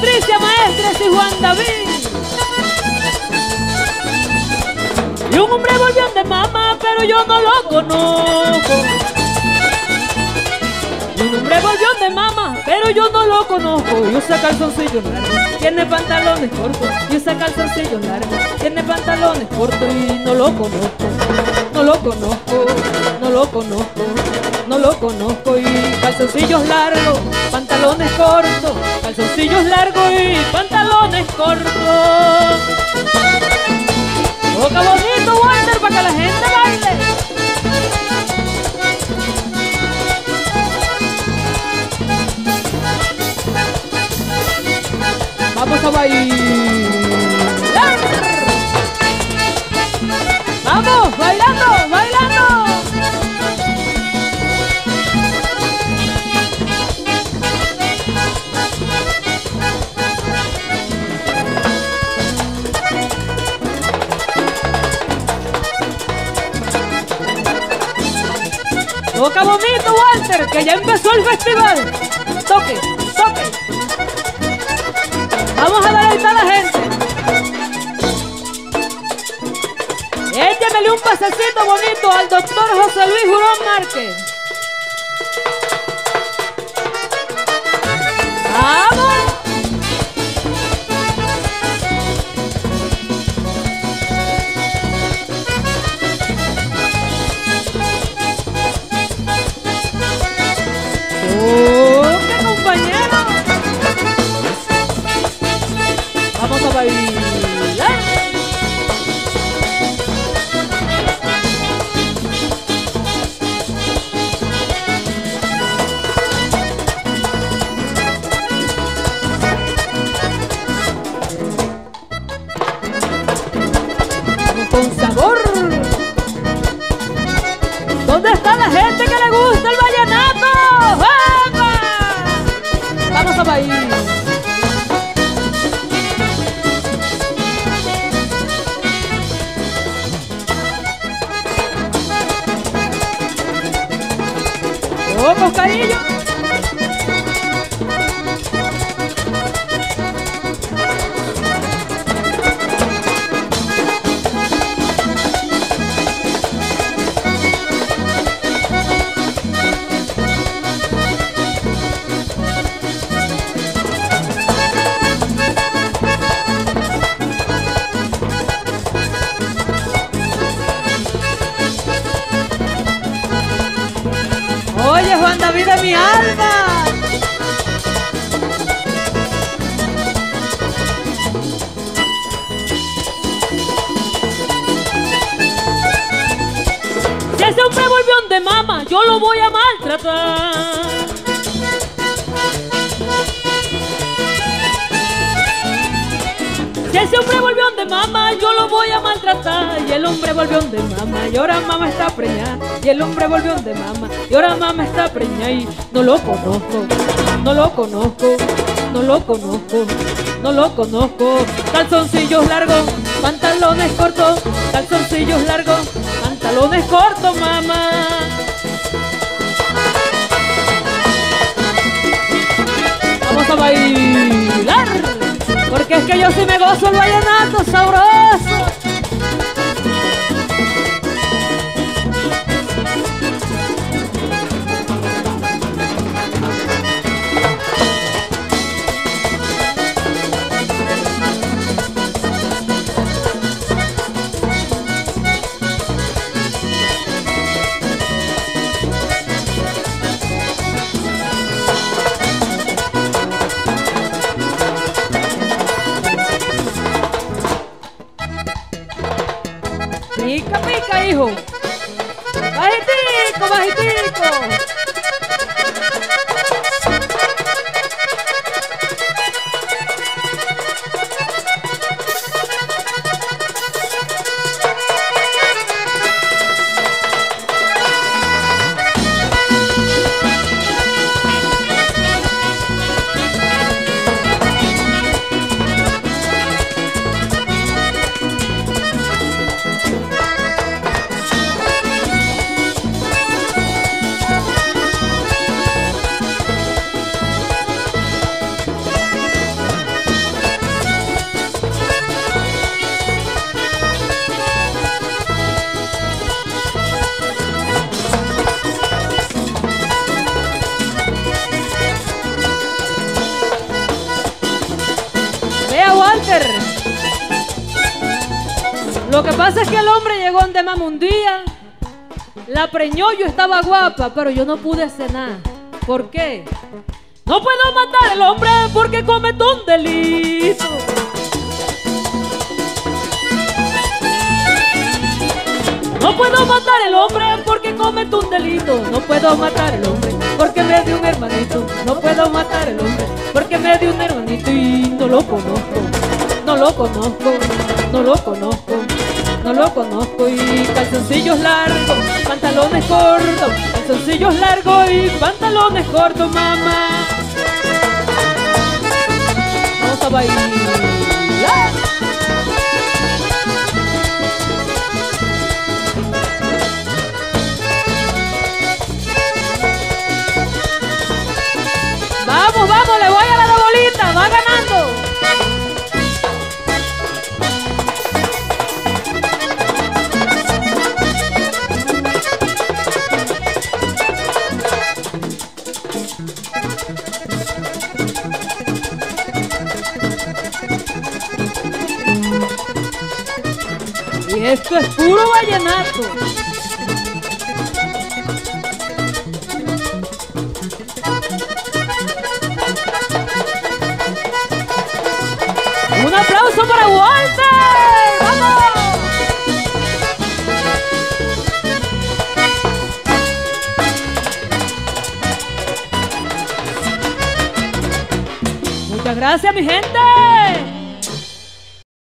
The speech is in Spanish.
Sánchez y Juan David. Y un hombre volvió de mamá, pero yo no lo conozco. Y un hombre volvió de mamá, pero yo no lo conozco. Y usa calzoncillos largos, tiene pantalones cortos. Y usa calzoncillos largos, tiene pantalones cortos. Y no lo conozco, no lo conozco, no lo conozco, no lo conozco. Y calzoncillos largos, pantalones cortos. Calzoncillos largos y pantalones cortos. Boca bonito, Walter, para que la gente baile. Vamos a bailar. Toca bonito, Walter, que ya empezó el festival. Toque, toque. Vamos a deleitar a la gente. Échemele un pasecito bonito al doctor José Luis Jurón Márquez. ¡Vamos! Vamos David de mi alma. Si ese hombre volvió de mama, yo lo voy a maltratar. Si ese hombre el hombre volvió de mamá, y ahora mamá está preñada. Y el hombre volvió de mamá, y ahora mamá está preñada. Y no lo conozco, no lo conozco, no lo conozco, no lo conozco. Calzoncillos largos, pantalones cortos, calzoncillos largos, pantalones cortos, mamá. Vamos a bailar. Porque es que yo sí me gozo el vallenato sabroso. एक पे कई हो। वही को वही को Lo que pasa es que el hombre llegó donde mamá un día, la preñó, yo estaba guapa, pero yo no pude cenar. ¿Por qué? No puedo matar al hombre porque comete un delito. No puedo matar al hombre porque comete un delito. No puedo matar al hombre porque me dio un hermanito. No puedo matar al hombre porque me dio un hermanito y no lo conozco. Lo conozco, no lo conozco, no lo conozco. Y calzoncillos largos, pantalones cortos, calzoncillos largos y pantalones cortos, mamá. Vamos a bailar. Es puro vallenato. Un aplauso para Walter. ¡Vamos! Muchas gracias, mi gente.